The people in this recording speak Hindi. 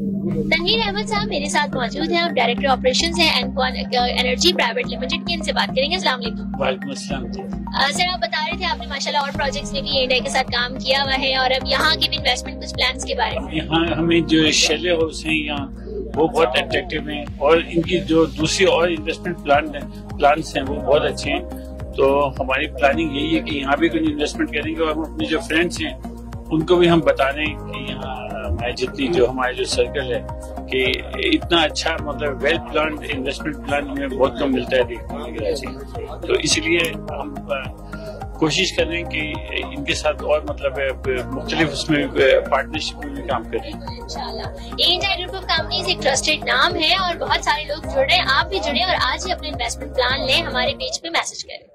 तनवीर अहमद साहब मेरे साथ मौजूद हैं और डायरेक्टर ऑपरेशंस हैं एनकॉन एनर्जी प्राइवेट लिमिटेड की इनसे बात करेंगे। अस्सलाम वालेकुम। सर आप बता रहे थे आपने माशाल्लाह और प्रोजेक्ट्स में भी इंडिया के साथ काम किया हुआ है और अब यहाँ के भी इन्वेस्टमेंट कुछ प्लान के बारे में। यहाँ हमें जो शेले हाउस है यहाँ वो बहुत अट्रैक्टिव हैं और इनकी जो दूसरी और इन्वेस्टमेंट प्लान प्लान हैं वो बहुत अच्छे हैं। तो हमारी प्लानिंग यही है कि यहाँ भी कुछ इन्वेस्टमेंट करेंगे और हम अपने जो फ्रेंड्स हैं उनको भी हम बता दें कि यहाँ हमारे जितनी जो, हमारे जो सर्कल है कि इतना अच्छा मतलब वेल प्लान इन्वेस्टमेंट प्लान हमें बहुत कम मिलता है देखने के तो इसलिए हम कोशिश कर रहे हैं कि इनके साथ और मतलब मुख्तलिफ़ उसमें पार्टनरशिप में भी काम करें। कंपनीज़ एक ट्रस्टेड नाम है और बहुत सारे लोग जुड़ हैं। आप भी जुड़े और आज ही अपने इन्वेस्टमेंट प्लान लें। हमारे पेज पे मैसेज करें।